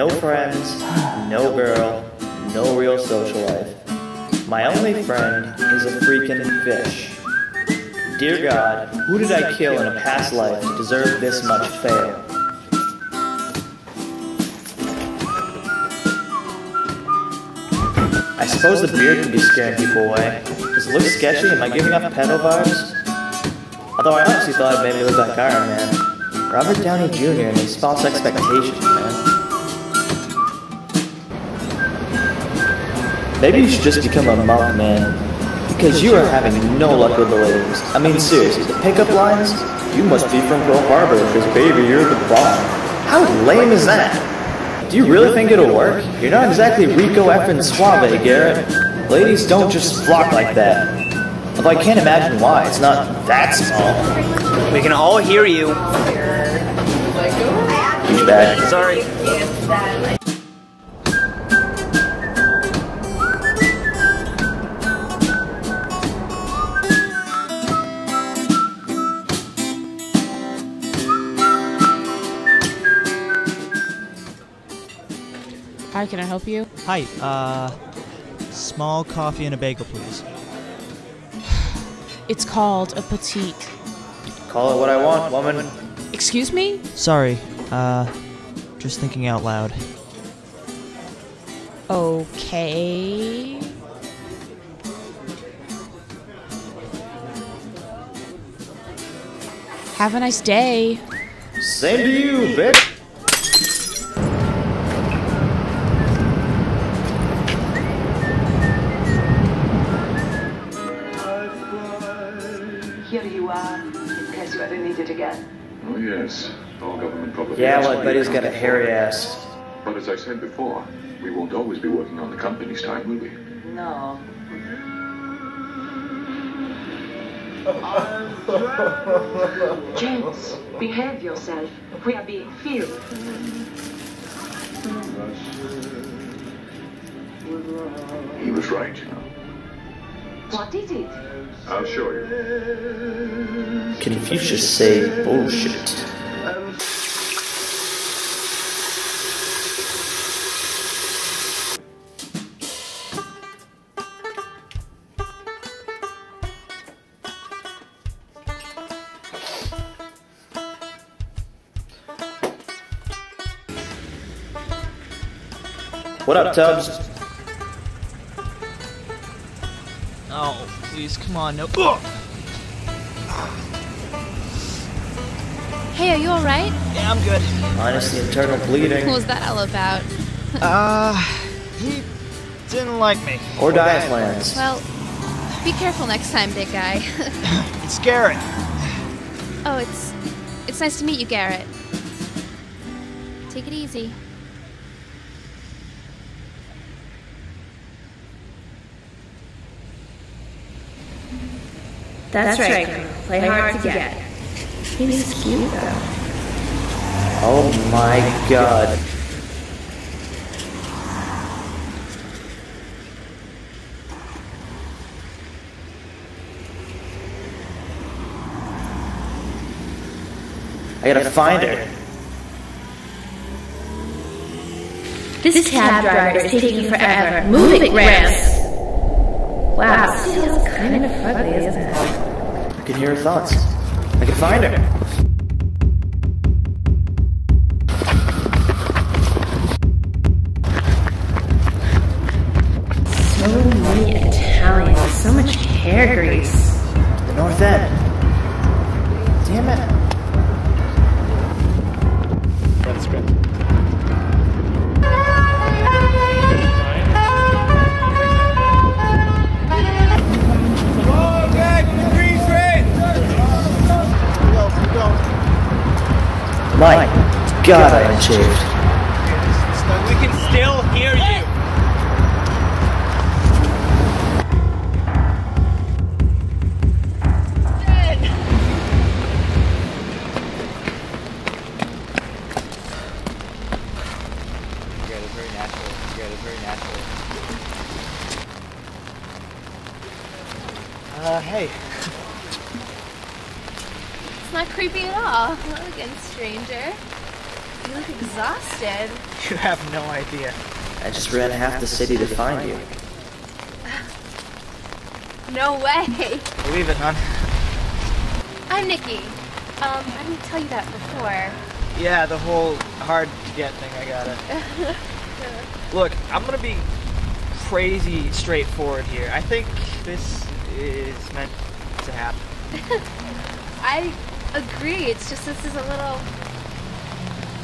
No friends, no girl, no real social life. My only friend is a freaking fish. Dear God, who did I kill in a past life to deserve this much fail? I suppose the beard could be scaring people away. Does it look sketchy? Am I giving off pedo vibes? Although I honestly thought it made me look like Iron Man. Robert Downey Jr. and these false expectations, man. Maybe you should just become a monk, man. Because you are having no luck with the ladies. I mean, seriously, the pickup lines? You must be from Pearl Harbor, because baby, you're the bomb. How lame is that? Do you really think it'll work? You're not exactly Rico effing Suave, Garrett. Ladies don't just flock like that. Although I can't imagine why. It's not that small. We can all hear you. Douchebag. Sorry. Hi, can I help you? Hi, uh, small coffee and a bagel, please. It's called a petite. Call it what I want, woman. Excuse me? Sorry, uh, just thinking out loud. Okay. Have a nice day. Same to you, bitch. Here you are, in case you ever need it again. Oh, yes. All government property. Yeah, is well, I bet he's got a hairy ass. But as I said before, we won't always be working on the company's time, will we? No. James, behave yourself. We are being filmed. He was right, you know. What is it? I'll show you. Confucius say bullshit. What up, Tubbs? Oh, please, come on, no. Hey, are you alright? Yeah, I'm good. Minus the internal bleeding. What was that all about? Uh, he didn't like me. Or diet plans. Well, be careful next time, big guy. It's Garrett. oh, it's it's nice to meet you, Garrett. Take it easy. That's, right. Play hard to get. He's cute though. Oh my god. I gotta find her. This cab driver is taking forever. Move it, Gramps. Wow, this feels kind of fugly, isn't it? I can hear her thoughts. I can find her. So many Italians, so much hair grease. The North End. Damn it. God, I am shaved. We can still hear you. Yeah, it's very natural. Yeah, it's very natural. Uh, hey. It's not creepy at all. Hello again, stranger. You look exhausted. You have no idea. I just ran half the city to find you. No way. Believe it, hon. I'm Nikki. Um, I didn't tell you that before. Yeah, the whole hard to get thing, I got it. Look, I'm gonna be crazy straightforward here. I think this is meant to happen. I agree. It's just this is a little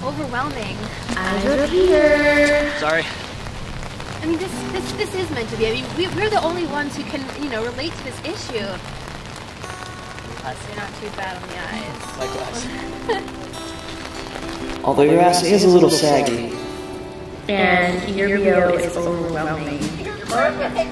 overwhelming. I'm here. Sorry. I mean, this this this is meant to be. I mean, we, we're the only ones who can, you know, relate to this issue. Plus, you're not too bad on the eyes. Likewise. Although your ass is a little saggy. And your BO is overwhelming. Perfect.